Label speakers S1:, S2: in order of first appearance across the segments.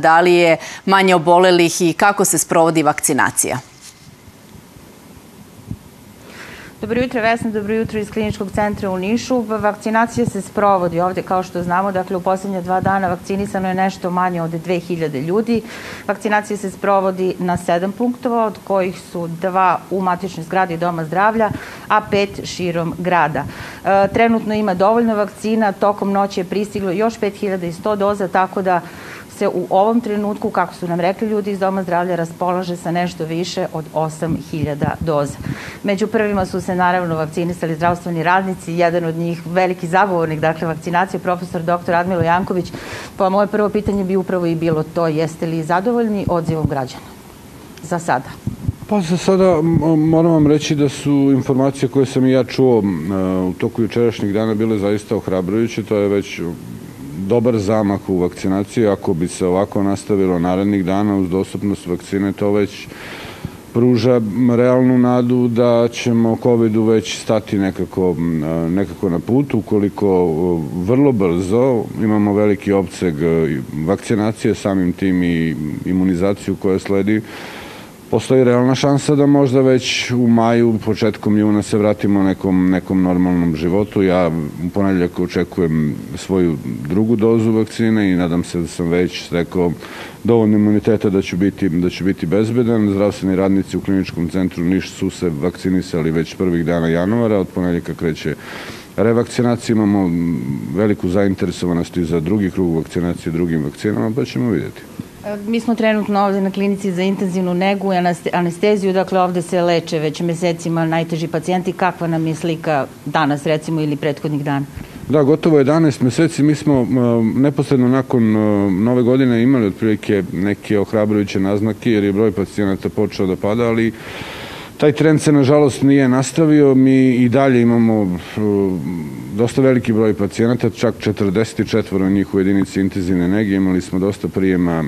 S1: Da li je manje obolelih i kako se sprovodi vakcinacija?
S2: Dobro jutro, Vesna, dobro jutro iz kliničkog centra u Nišu. Vakcinacija se sprovodi ovde, kao što znamo, dakle u poslednje dva dana vakcinisano je nešto manje od 2000 ljudi. Vakcinacija se sprovodi na sedam punktova, od kojih su dva u matičnoj zgradi Doma zdravlja, a pet širom grada. E, trenutno ima dovoljno vakcina, tokom noći je pristiglo još 5100 doza, tako da se u ovom trenutku, kako su nam rekli ljudi iz Doma zdravlja, raspolaže sa nešto više od 8000 doza. Među prvima su se naravno vakcinisali zdravstveni radnici, jedan od njih veliki zagovornik, dakle vakcinacije, profesor dr. Admilo Janković. Pa moje prvo pitanje bi upravo i bilo to, jeste li zadovoljni odzivom građana za sada?
S3: Pa za sada moram vam reći da su informacije koje sam i ja čuo u toku jučerašnjeg dana bile zaista ohrabrujuće. To je već dobar zamah u vakcinaciji. Ako bi se ovako nastavilo narednih dana uz dostupnost vakcine, to već pruža realnu nadu da ćemo COVID-u već stati nekako, nekako na put, ukoliko vrlo brzo imamo veliki opceg vakcinacije, samim tim i imunizaciju koja sledi, postoji realna šansa da možda već u maju, početkom juna se vratimo nekom, nekom normalnom životu. Ja u ponedljak očekujem svoju drugu dozu vakcine i nadam se da sam već stekao dovoljno imuniteta da ću biti, da ću biti bezbedan. Zdravstveni radnici u kliničkom centru Niš su se vakcinisali već prvih dana januara, od ponedljaka kreće revakcinacija, imamo veliku zainteresovanost i za drugi krug vakcinacije drugim vakcinama, pa ćemo vidjeti.
S2: Mi smo trenutno ovde na klinici za intenzivnu negu i anesteziju, dakle ovde se leče već mesecima najteži pacijenti. Kakva nam je slika danas recimo ili prethodnih dana?
S3: Da, gotovo 11 meseci. Mi smo neposredno nakon nove godine imali otprilike neke ohrabrujuće naznake jer je broj pacijenata počeo da pada, ali Taj trend se nažalost nije nastavio. Mi i dalje imamo dosta veliki broj pacijenata, čak 44 njih u jedinici intenzivne nege. Imali smo dosta prijema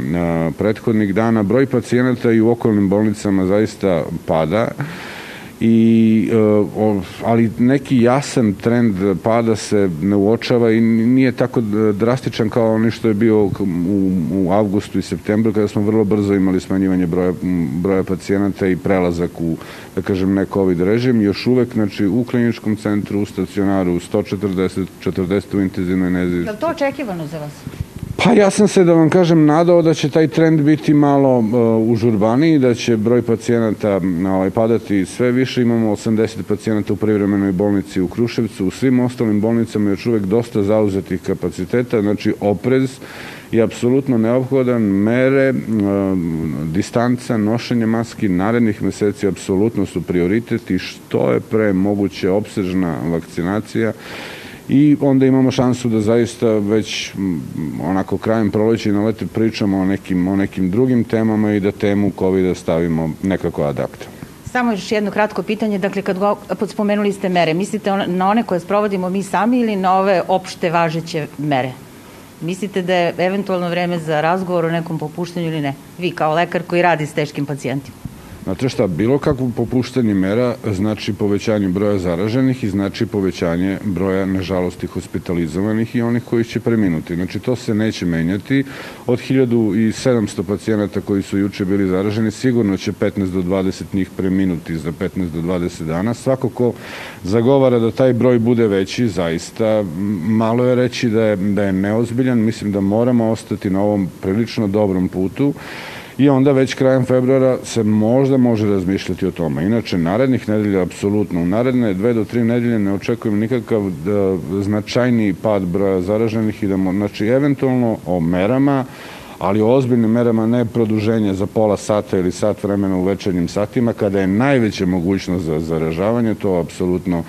S3: prethodnih dana. Broj pacijenata i u okolnim bolnicama zaista pada i e, ali neki jasan trend pada se ne uočava i nije tako drastičan kao ono što je bio u, u avgustu i septembru kada smo vrlo brzo imali smanjivanje broja, broja pacijenata i prelazak u da kažem ne covid režim još uvek znači u kliničkom centru u stacionaru 140 40 u intenzivnoj nezi.
S2: Je to očekivano za vas?
S3: Pa ja sam se, da vam kažem, nadao da će taj trend biti malo uh, užurbaniji, da će broj pacijenata ovaj, padati sve više. Imamo 80 pacijenata u privremenoj bolnici u Kruševcu. U svim ostalim bolnicama još uvek dosta zauzetih kapaciteta, znači oprez je apsolutno neophodan. Mere, uh, distanca, nošenje maski narednih meseci apsolutno su prioritet i što je pre moguće obsežna vakcinacija i onda imamo šansu da zaista već onako krajem proleća i na lete pričamo o nekim, o nekim drugim temama i da temu COVID-a stavimo nekako adapta.
S2: Samo još jedno kratko pitanje, dakle kad go, spomenuli ste mere, mislite na one koje sprovodimo mi sami ili na ove opšte važeće mere? Mislite da je eventualno vreme za razgovor o nekom popuštanju ili ne? Vi kao lekar koji radi s teškim pacijentima.
S3: Znate šta, bilo kakvo popuštanje mera znači povećanje broja zaraženih i znači povećanje broja, nažalosti, hospitalizovanih i onih koji će preminuti. Znači, to se neće menjati. Od 1700 pacijenata koji su juče bili zaraženi, sigurno će 15 do 20 njih preminuti za 15 do 20 dana. Svako ko zagovara da taj broj bude veći, zaista malo je reći da je, da je neozbiljan. Mislim da moramo ostati na ovom prilično dobrom putu i onda već krajem februara se možda može razmišljati o tome. Inače, narednih nedelja, apsolutno, u naredne dve do tri nedelje ne očekujem nikakav da, značajniji pad broja zaraženih i da, znači, eventualno o merama, ali o ozbiljnim merama ne produženje za pola sata ili sat vremena u večernjim satima, kada je najveća mogućnost za zaražavanje, to apsolutno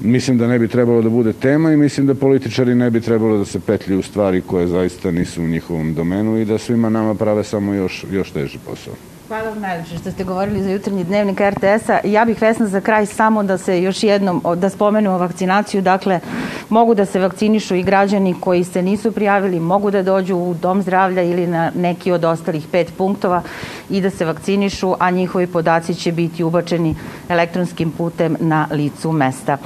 S3: mislim da ne bi trebalo da bude tema i mislim da političari ne bi trebalo da se petlju u stvari koje zaista nisu u njihovom domenu i da svima nama prave samo još, još teži posao.
S2: Hvala vam najlepše što ste govorili za jutarnji dnevnik RTS-a. Ja bih Vesna za kraj samo da se još jednom, da spomenemo vakcinaciju. Dakle, mogu da se vakcinišu i građani koji se nisu prijavili, mogu da dođu u dom zdravlja ili na neki od ostalih pet punktova i da se vakcinišu, a njihovi podaci će biti ubačeni elektronskim putem na licu mesta.